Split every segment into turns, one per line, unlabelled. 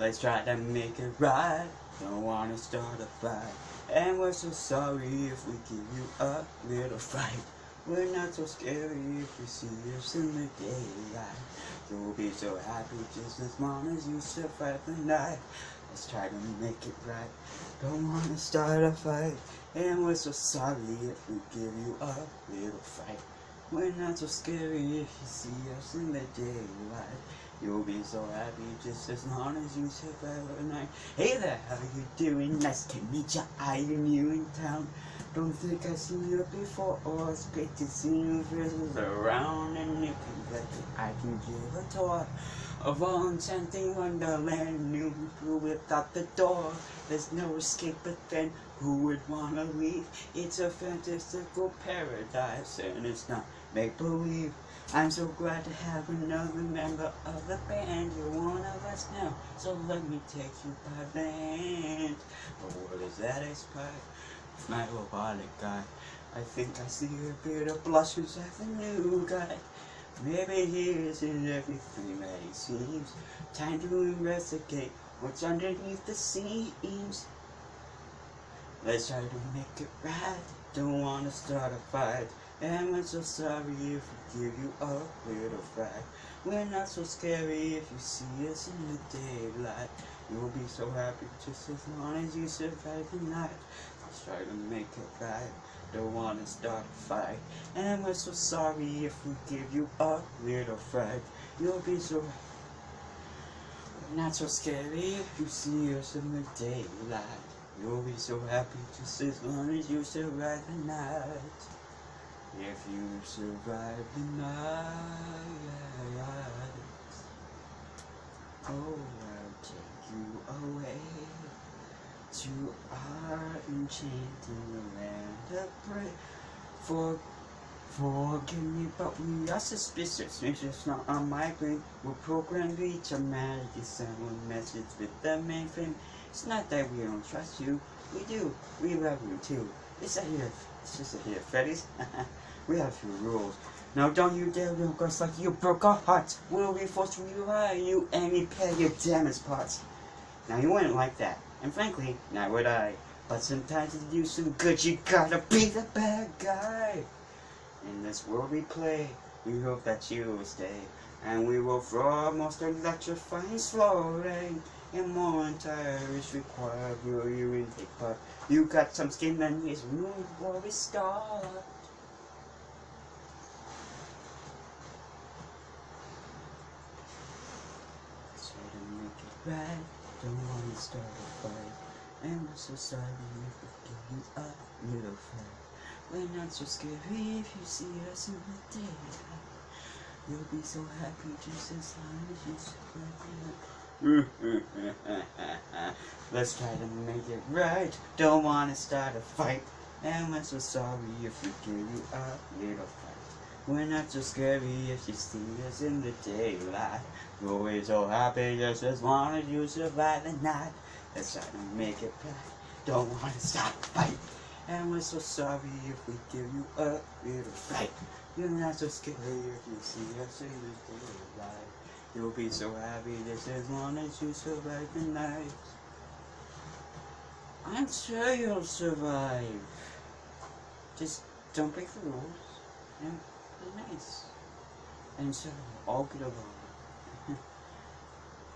Let's try to make it right. Don't wanna start a fight. And we're so sorry if we give you a little fright. We're not so scary if you see us in the daylight. You'll be so happy just as long as you survive the night. Let's try to make it right. Don't wanna start a fight. And we're so sorry if we give you a little fright. We're not so scary if you see us in the daylight. You'll be so happy just as long as you survive the night. Hey there, how you doing? Nice to meet ya. Are you new in town? Don't think I've seen you before. It's great to see new faces around and you can bet I can give a tour of all enchanting wonderland. New through without the door. There's no escape, but then who would wanna leave? It's a fantastical paradise, and it's not make believe. I'm so glad to have another member of the band. You're one of us now, so let me take you by the hand. But what is that I spy? My robotic guy. I think I see a bit of blushes as a new guy. Maybe he isn't everything that he seems. Time to investigate what's underneath the seams. Let's try to make it right. Don't wanna start a fight. And we're so sorry if we give you a little fright. We're not so scary if you see us in the daylight. You'll be so happy just as long as you survive the night. Let's try to make it right. Don't wanna start a fight. And we're so sorry if we give you a little fright. You'll be so not so scary if you see us in the daylight. You'll be so happy just as long as you survive the night. If you survive the night, oh, I'll take you away to our enchanting land of prayer. For, forgive me, but we are suspicious. It's just not our my brain. We're programmed to each automatically send one message with the mainframe. It's not that we don't trust you. We do. We love you too. It's a here. It's just a here, Freddy's. we have few rules. Now don't you dare look us like you broke our hearts. We'll be to rely on you and repair your damaged parts. Now you wouldn't like that. And frankly, not would I. But sometimes to do some good, you gotta be the bad guy. In this world we play, we hope that you will stay. And we will throw most electrifying slow rain. And more entire is required, will you in take part? You got some skin that needs room before we start. Try to make it right, don't wanna start a fight. And we're so sorry you a little fight. We're not so scary if you see us in the daylight. You'll be so happy just as long as you survive. Let's try to make it right. Don't wanna start a fight. And we're so sorry if we give you a little fight. We're not so scary if you see us in the daylight. We're be so happy just as long as you survive the night. Let's try to make it right. Don't wanna start a fight. And we're so sorry if we give you a little fight. You're not so scary if you see us in the daylight. You'll be so happy just as long as you survive the night. I'm sure you'll survive. Just don't break the rules and be nice. And so all get along.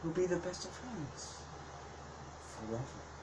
we'll be the best of friends. Forever.